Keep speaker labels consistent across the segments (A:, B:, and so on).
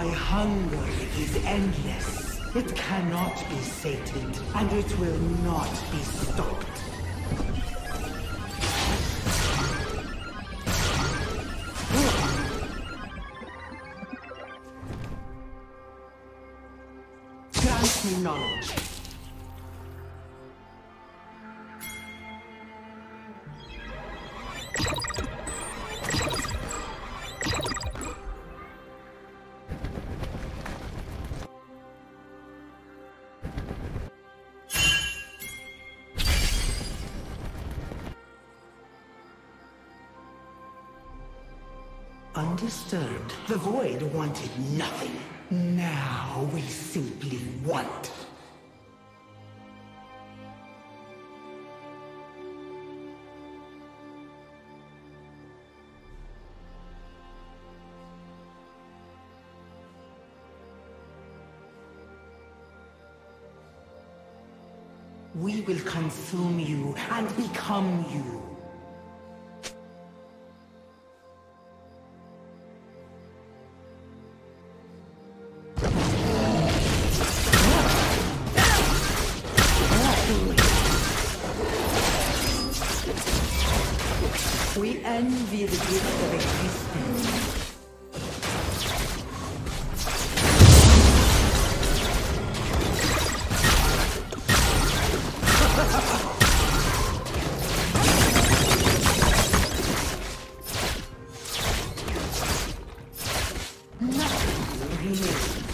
A: My hunger is endless. It cannot be sated, and it will not be stopped. Undisturbed, the Void wanted nothing. Now we simply want. We will consume you and become you. Nothing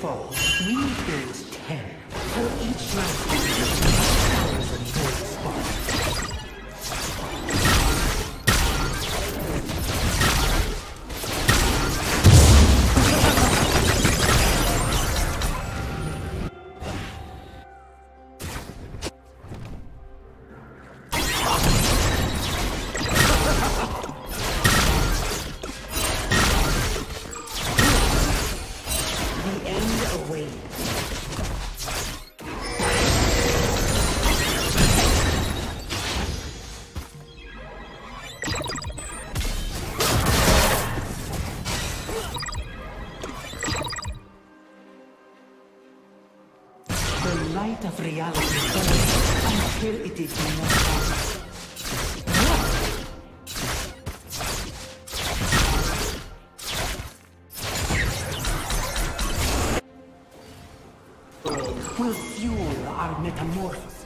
A: city will fuel our metamorphosis.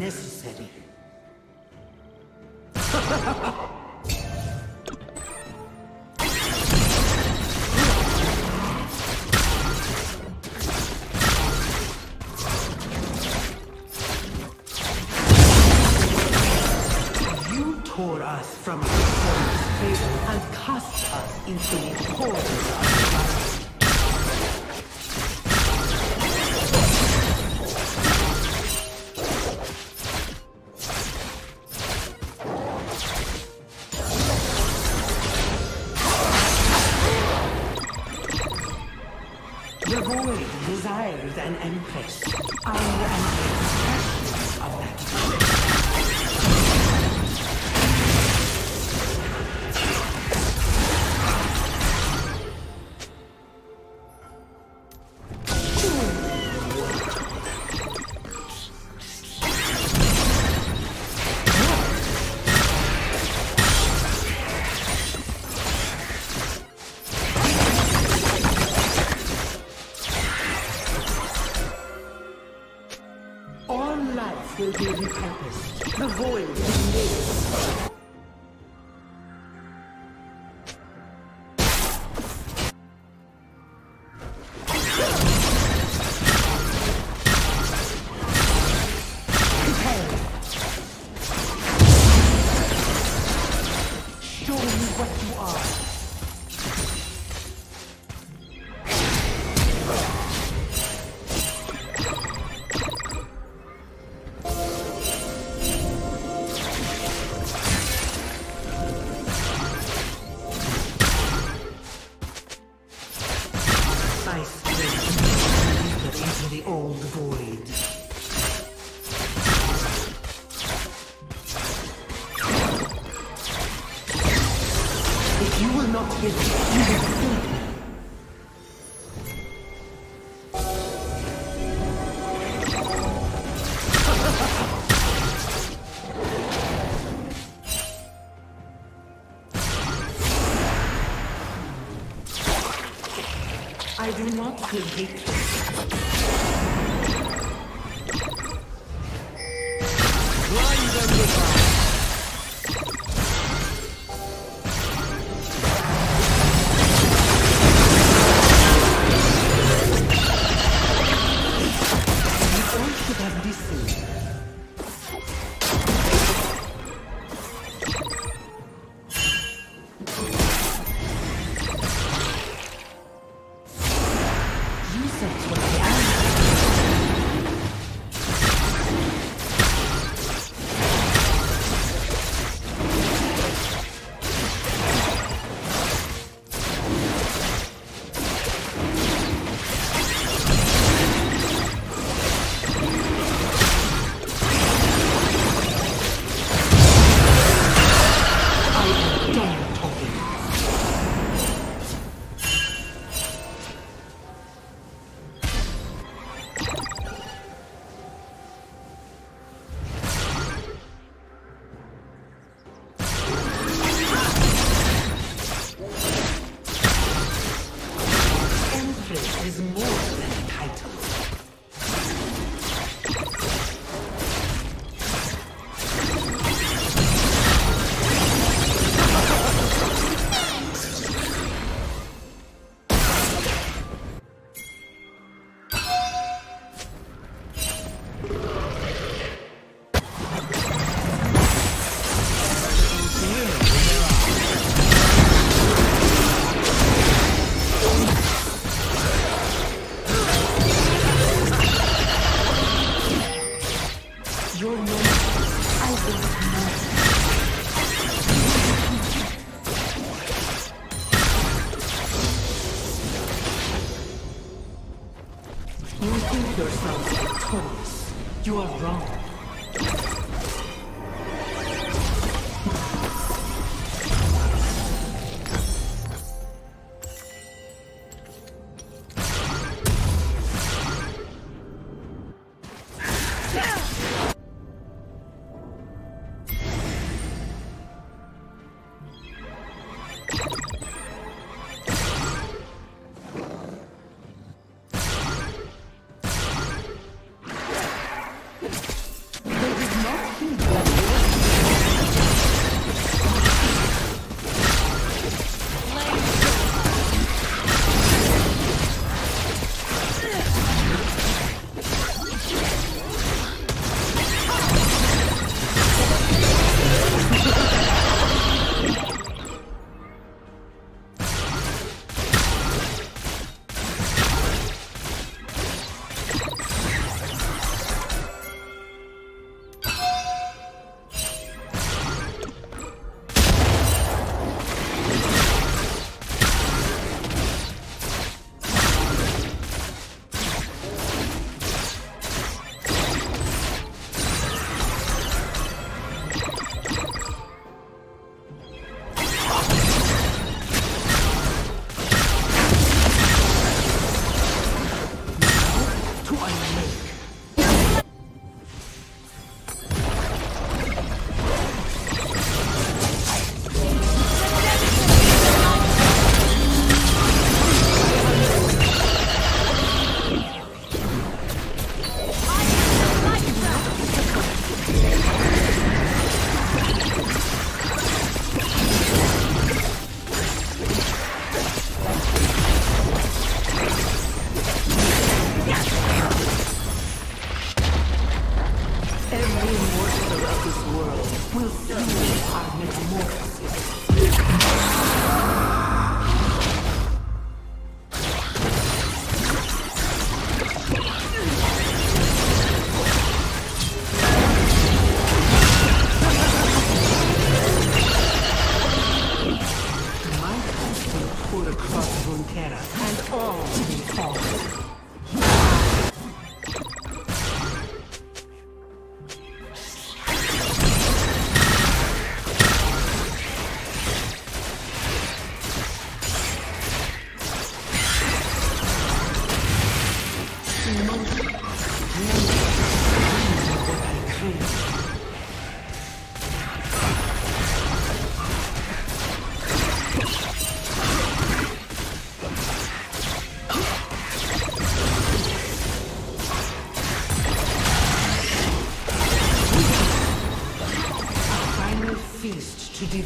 A: Necessary. An Empress. I am will be repurposed. The void is near.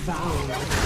A: found.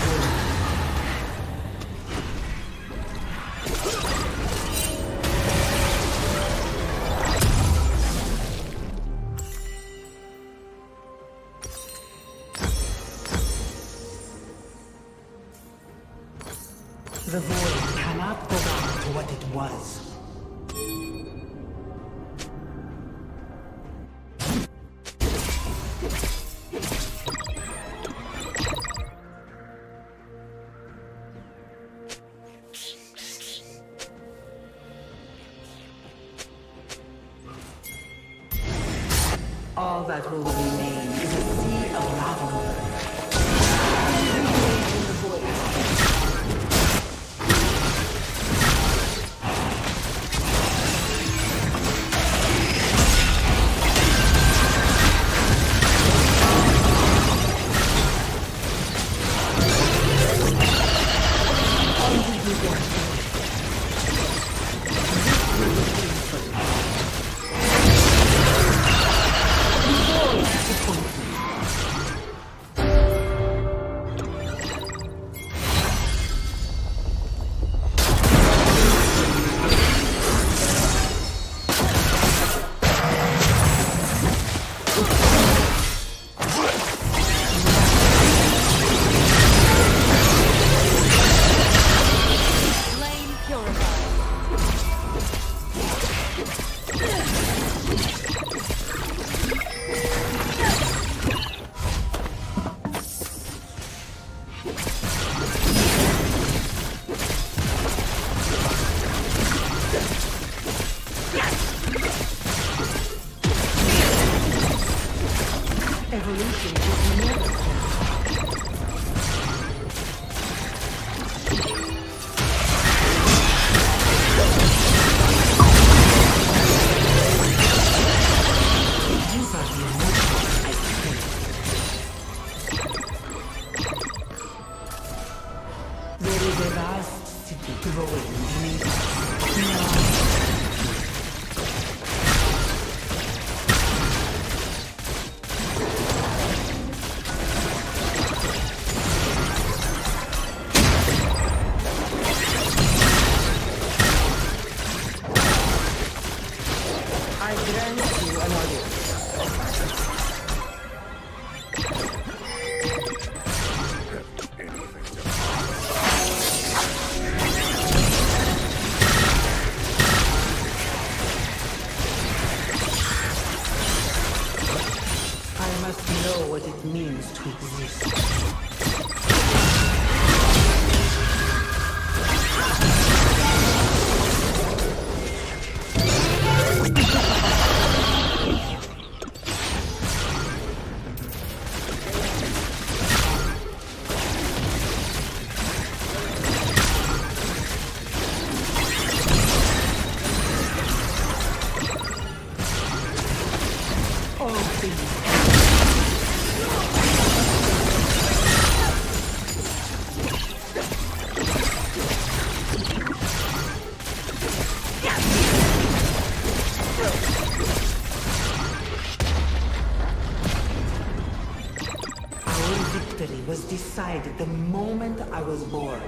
A: I was born.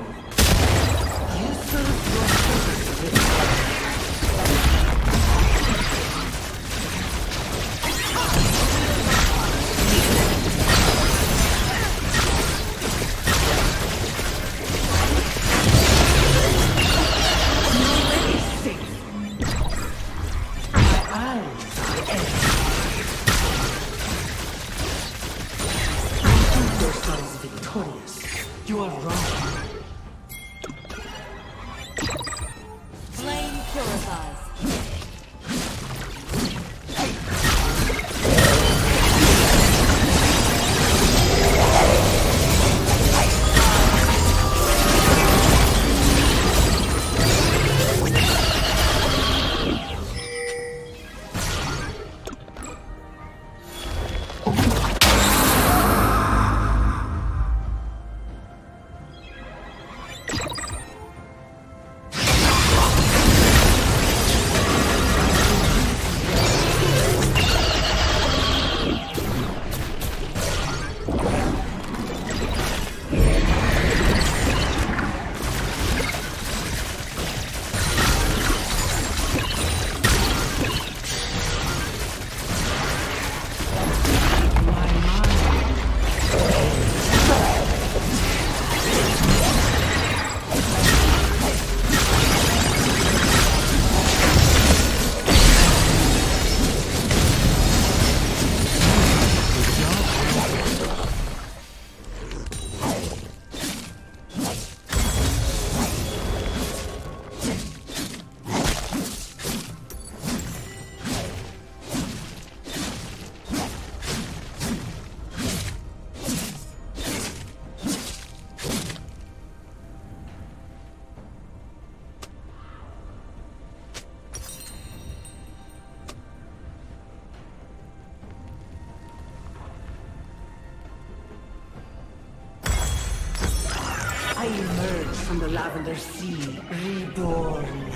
A: From the Lavender Sea, reborn.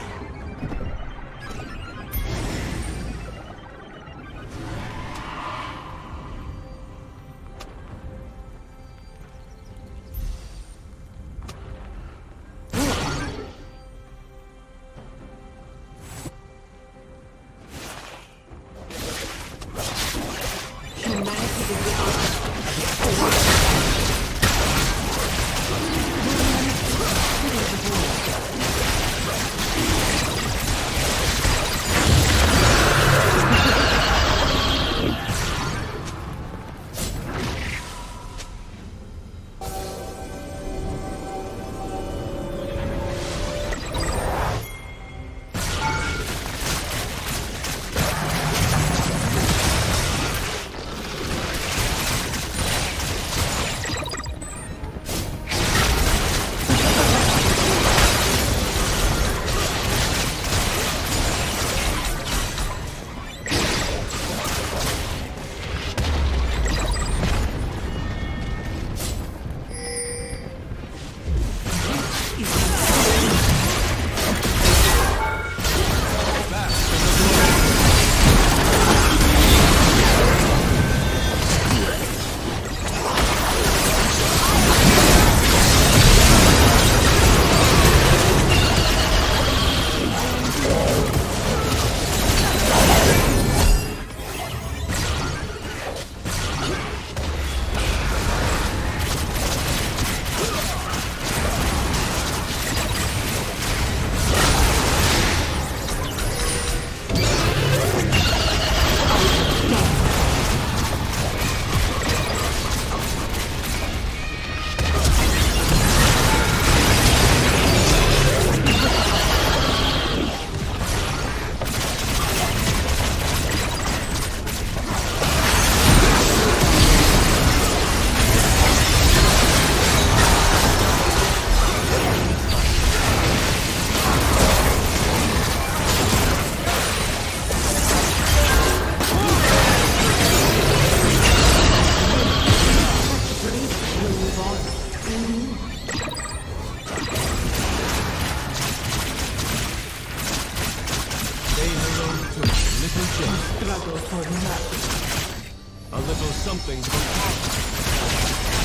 A: Struggle for nothing.
B: A little something from Papa.